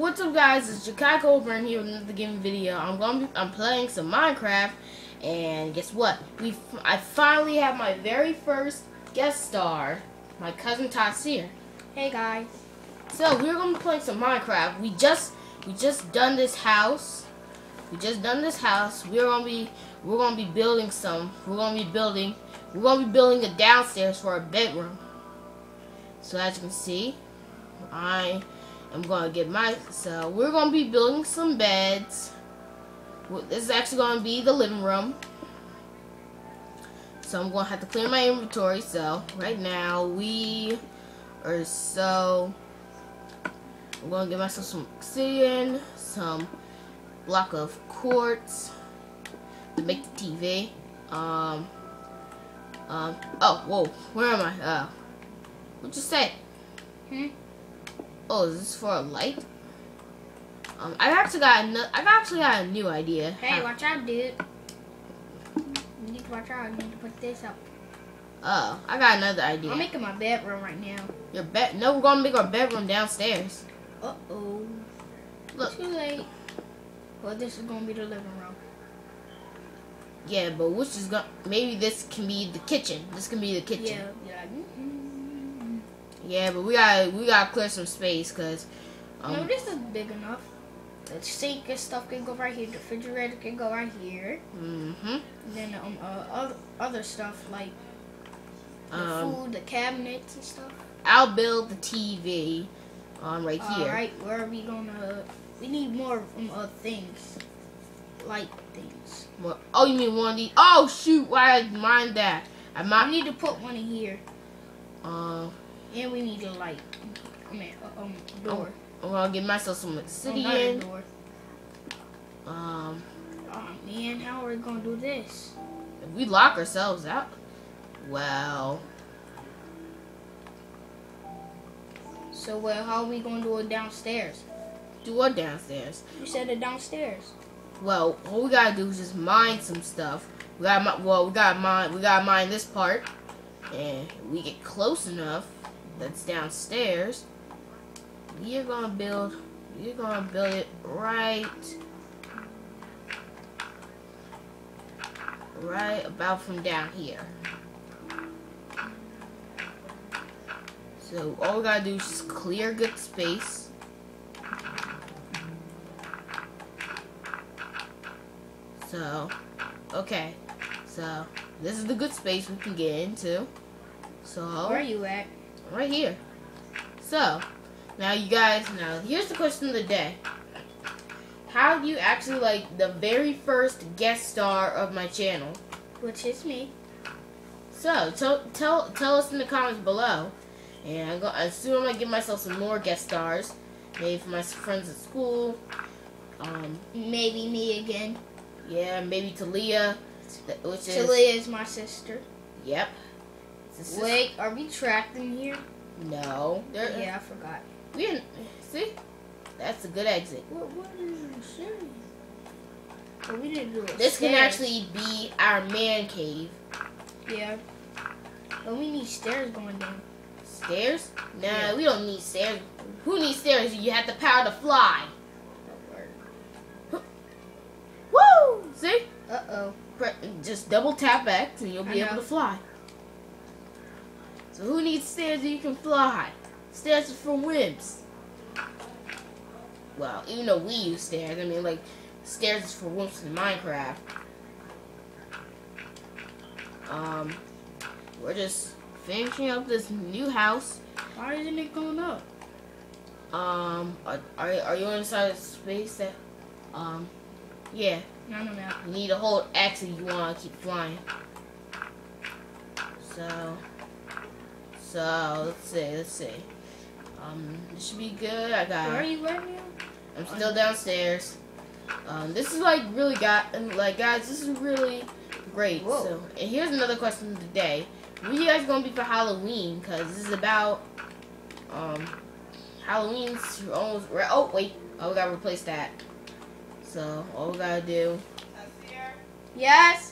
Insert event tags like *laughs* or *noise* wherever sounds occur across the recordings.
What's up, guys? It's Jakigh Colburn here with another gaming video. I'm gonna be, I'm playing some Minecraft, and guess what? We I finally have my very first guest star, my cousin Tasir. Hey guys. So we're gonna be playing some Minecraft. We just we just done this house. We just done this house. We're gonna be we're gonna be building some. We're gonna be building we're gonna be building a downstairs for a bedroom. So as you can see, I am gonna get my so we're gonna be building some beds. This is actually gonna be the living room. So I'm gonna have to clear my inventory. So right now we are so I'm gonna get myself some obsidian, some block of quartz to make the TV. Um, um, oh, whoa, where am I? Uh, what'd you say? Hmm? Oh, is this for a light? Um, I've actually got a, I've actually got a new idea. Hey, watch out, dude. You need to watch out. I need to put this up. Oh, I got another idea. I'm making my bedroom right now. Your bed? No, we're gonna make our bedroom downstairs. Uh oh. Look. Too late. Well, this is gonna be the living room. Yeah, but which is gonna maybe this can be the kitchen. This can be the kitchen. Yeah, yeah. Yeah, but we gotta we gotta clear some space because. Um, no, this is big enough. The sink and stuff can go right here. The refrigerator can go right here. Mm-hmm. Then um uh, other other stuff like the Um, food, the cabinets and stuff. I'll build the TV. Um, right here. All right, where are we gonna? We need more um, uh, things, light things. What- Oh, you mean one of these? Oh shoot! Why I mind that? I We might. need to put one in here, Uh, and we need a light. I mean, uh, um, door. I'm gonna get myself some Oh, a obsidian. door. Um, Oh man, how are we gonna do this? if we lock ourselves out, well, So, well, how are we gonna do it downstairs? do what downstairs? You said it downstairs. Well, all we gotta do is just mine some stuff. We gotta, well, we gotta mine, we gotta mine this part, and we get close enough. That's downstairs. you're gonna build. you're gonna build it right, right about from down here. So all we gotta do is just clear good space. So, okay. So, this is the good space we can get into. So, Where are you at? Right here. So, now you guys, now here's the question of the day. How do you actually like the very first guest star of my channel? Which is me. So, tell tell tell us in the comments below. And I'm gonna, soon I'm gonna give myself some more guest stars. Maybe for my friends at school. Um, Maybe me again. yeah, maybe to Leah, th- which is is my sister. Yep. Sis- Wait, are we trapped in here? No. There, Yeah, I forgot. We didn't. See? That's a good exit. What, what is saying? Well, we didn't do it. This can actually be our man cave. Yeah. But we need stairs going down. Stairs? Nah, Yeah. we don't need stairs. Who needs stairs? You have the power to fly. Woo! See? Uh oh. Just double tap X and you'll be able to fly. So who needs stairs if you can fly? Stairs is for wimps. Well, even though we use stairs, I mean, like, stairs is for wimps in Minecraft. Um, we're just finishing up this new house. Why isn't it going up? Um, are, are, are you inside a space that, um, yeah. No, no, no. You need to hold X if you want to keep flying. So, so let's see, let's see. Um, this should be good. I Where are got. you right now? I'm still downstairs. Um, this is like really got like guys, this is really great. Whoa. So, and here's another question of the day: What are you guys gonna be for Halloween? Cause this is about um Halloween's almost. Re- oh wait, oh we gotta replace that. So all we gotta do. Yes.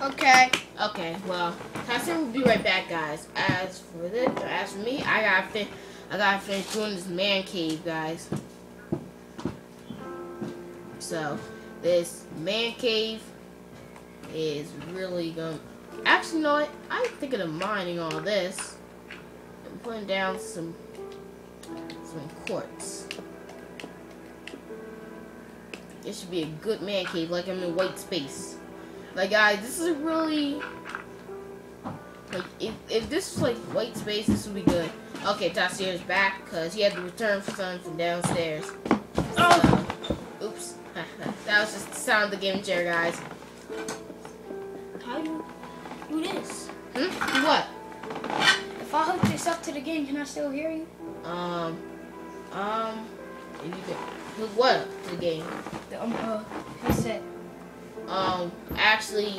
Okay. Okay, well, Tyson will be right back, guys. As for this, as for me, I gotta fin- I gotta finish doing this man cave, guys. So, this man cave is really gonna. Actually, you know what? I'm thinking of mining all this and putting down some some quartz. It should be a good man cave, like I'm in white space. Like, guys, this is really like if, if this was like white space, this would be good. Okay, Downstairs back because he had to return for something from downstairs. Oh, oops. *laughs* that was just the sound of the game chair, guys. How do you do this? Hmm? Do what? If I hook this up to the game, can I still hear you? Um, um, if you can hook what up to the game? The um, uh, headset. Um, actually,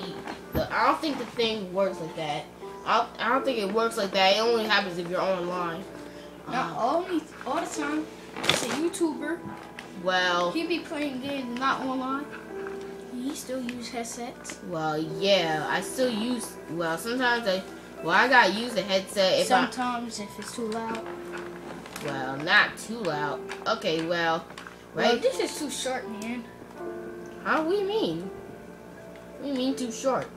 the, I don't think the thing works like that. I, I don't think it works like that. It only happens if you're online. Not Um, only all the time. It's a YouTuber. well, He be playing games not online. He still use headsets. well, yeah. I still use. Well, sometimes I. Well, I gotta use the headset if I. Sometimes if it's too loud. Well, not too loud. Okay, well, Well, right? this is too short, man. How? Do you mean? You mean too short?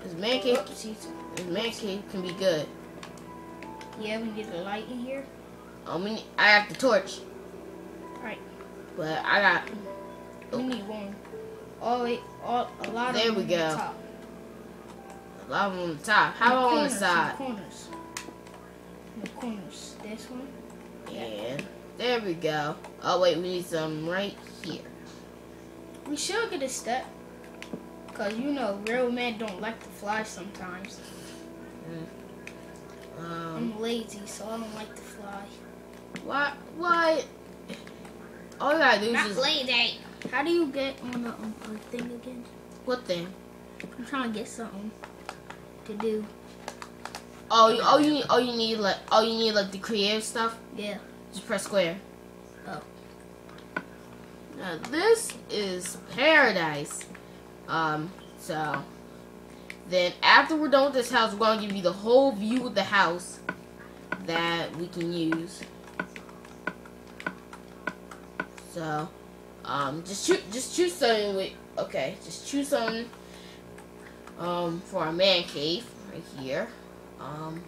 This man cave, this man cave can be good. Yeah, we get a light in here. I mean, I have the torch. Right. But I got We oh. need one. Oh wait, all a lot There of we them on go. the top. a lot of them on the top. How about on the corners, side? corners. In the corners. This one. Yeah. there we go. Oh wait, we need some right here. We should get a step. Cause you know, real men don't like to fly sometimes. Um, I'm lazy, so I don't like to fly. what? What? All you gotta do is just lazy. How do you get on the um, thing again? what thing? I'm trying to get something to do. Oh, you, oh, you need, oh, you need like, oh, you need like the creative stuff. Yeah. Just press square. Oh. Now this is paradise. Um, so then after we're done with this house, we're gonna give you the whole view of the house that we can use. So, um, just choose, just choose something with, okay, just choose something, um, for our man cave right here. Um,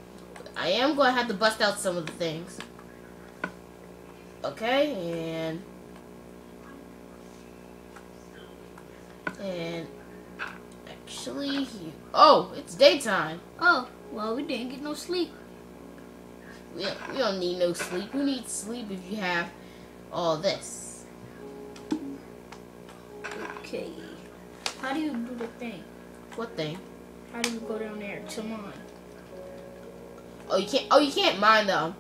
I am gonna have to bust out some of the things. Okay, and and actually, you, oh, it's daytime. Oh, well, we didn't get no sleep. We don't, we don't need no sleep. Who needs sleep if you have all this? Okay. How do you do the thing? What thing? How do you go down there to mine? Oh, you can't. Oh, you can't mind them.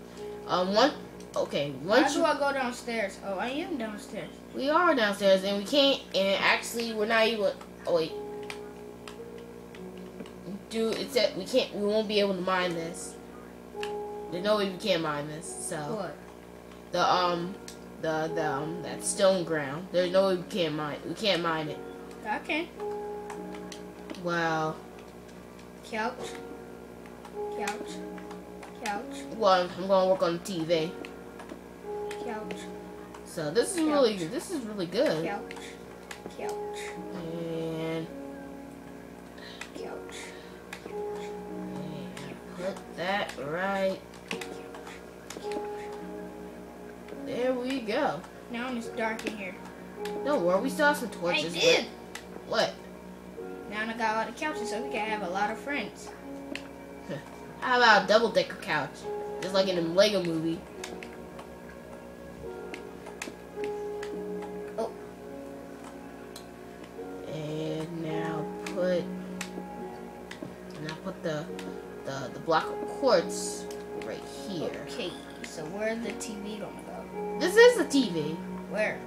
Um, one. Okay, Why do you, I go downstairs? Oh, I am downstairs. we are downstairs, and we can't. And actually, we're not able. Oh wait. Dude, it's that we can't. We won't be able to mine this. There's no way we can't mine this. So. What? the um the the um that stone ground. There's no way we can't mine we can't mine it. Okay. Well Couch. Couch. Couch. well I'm gonna work on the TV. Couch. So this is really good this is really good. Couch. Couch. And, Couch. and put that right there we go. Now it's dark in here. Don't worry, we still have some I torches. did. What? Now I got a lot of couches, so we can have a lot of friends. *laughs* How about a double decker couch? Just like in the Lego movie. The the the block of quartz right here. Okay, so where's the TV gonna go? This is the TV. Where?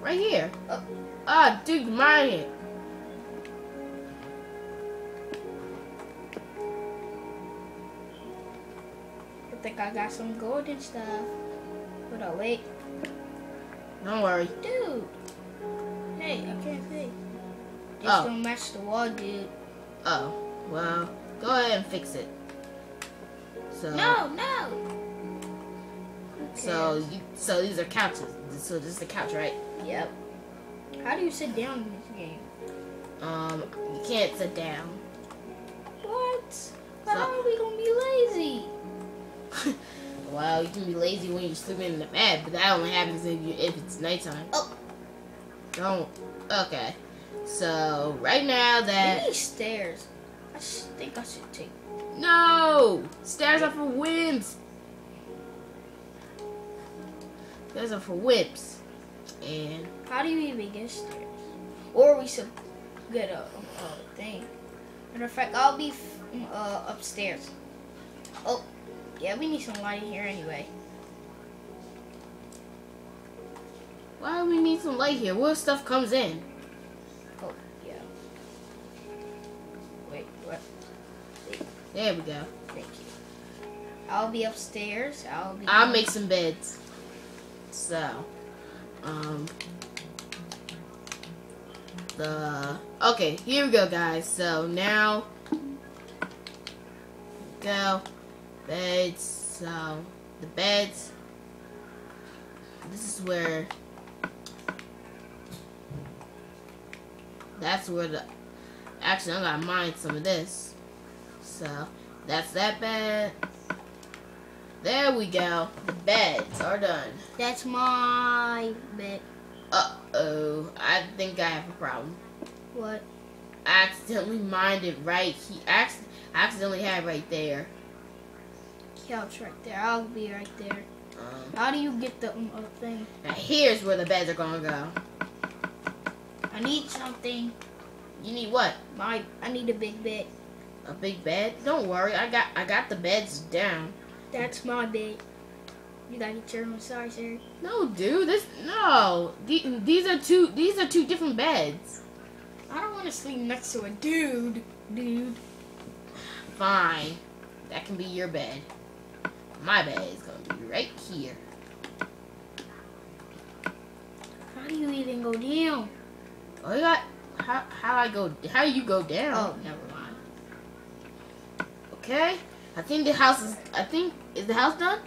Right here. Oh. Ah, dude, mine it. I think I got some golden stuff. Hold on, wait. Don't worry. Dude. Hey, I can't see. This Oh. don't match the wall, dude. Oh, well, go ahead and fix it. So No, no. So you, so these are couches. So this is the couch, right? Yep. How do you sit down in this game? Um, you can't sit down. What? How are we gonna be lazy? *laughs* well, you can be lazy when you're sleeping in the bed, but that only happens if you if it's nighttime. Oh. Don't. Okay. So right now that need stairs. I think I should take. no stairs are for wimps. Stairs are for whips. And How do you even get stairs? Or we should get a, a thing. Matter of fact, I'll be f- uh, upstairs. Oh, yeah, we need some light here anyway. why do we need some light here? What stuff comes in? There we go. Thank you. I'll be upstairs. I'll be. I'll make some beds. So, um, the okay, here we go, guys. So now, go beds. So the beds. This is where. That's where the. Actually, I'm gonna mine some of this. So that's that bed. There we go. The beds are done. That's my bed. Uh oh. I think I have a problem. What? I accidentally mined it right. He acc- accidentally had it right there. Couch right there. I'll be right there. Um, How do you get the um, thing? now here's where the beds are gonna go. I need something. You need what? My, I need a big bed. A big bed? Don't worry. I got I got the beds down. That's my bed. You gotta get your own size here. No, dude. This no. The- These are two. These are two different beds. I don't want to sleep next to a dude. Dude. Fine. That can be your bed. My bed is gonna be right here. How do you even go down? Oh, you got how how I go? How you go down? Oh, never mind. Okay. I think the house is. I think is the house done.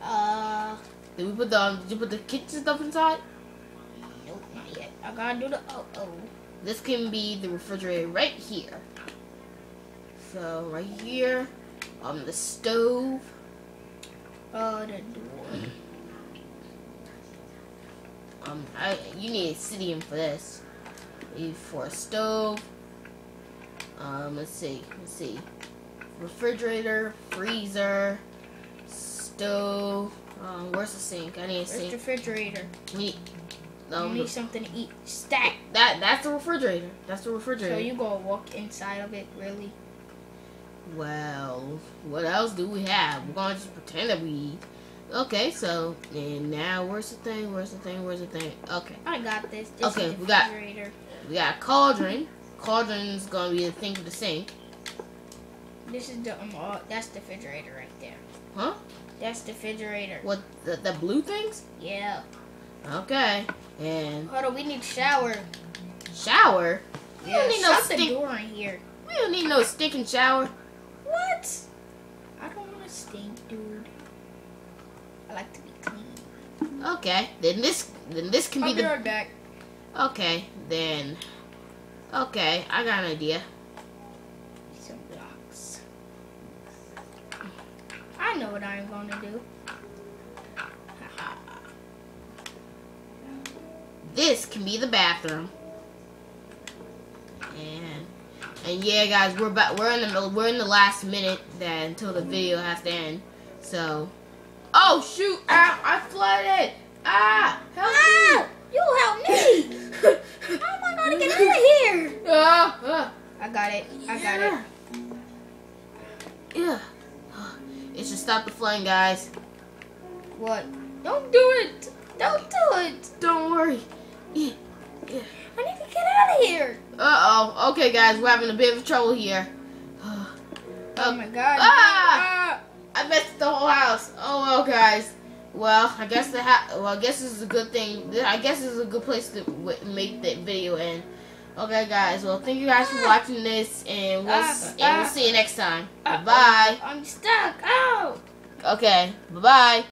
Uh, Did we put the um, did you put the kitchen stuff inside? nope, not yet. I gotta do the oh oh. This can be the refrigerator right here. So right here, um, the stove. Uh, the door. Um, I you need obsidian for this. Need for a stove. Um, let's see, let's see. Refrigerator, freezer, stove. Um, where's the sink? I need a Where's sink. refrigerator? Need, you um, need something to eat. Stack. that that's the refrigerator. That's the refrigerator. So you gonna walk inside of it, really? Well, what else do we have? We're gonna just pretend that we eat. Okay, so and now where's the thing? Where's the thing? Where's the thing? Okay, I got this. This Okay, is we got- we got a cauldron. Cauldron's gonna be the thing for the sink. This is the um. Uh, that's the refrigerator right there. Huh? That's the refrigerator. What the, the blue things? Yeah. Okay, and Hold on, we need shower. shower. We don't need no stink. door in here. We don't need no stinking shower. What? I don't want to stink, dude. I like to be clean. Okay, then this then this can I'll be be the. right back. Okay, then. Okay, I got an idea. Some blocks. I know what I'm gonna do. this can be the bathroom. And and yeah, guys, we're about we're in the we're in the last minute that until the video has to end. So, oh shoot! Ah, I flooded! Ah, help Ow! me! You help me! *laughs* How am I gonna get out of here? Ah, ah, I got it. I got it. Yeah. It should stop the flooding, guys. What? Don't do it! Don't do it! Don't worry. Yeah. I need to get out of here! Uh oh. Okay, guys, we're having a bit of trouble here. Oh my god. Ah! I messed the whole house. Oh well, guys. Well, I guess the ha- well, I guess this is a good thing. I guess this is a good place to w- make the video end. Okay, guys. Well, thank you guys for ah. watching this, and we'll ah, s- and we'll ah. see you next time. Ah. Bye. Oh, I'm stuck. Ow! Okay. Bye bye.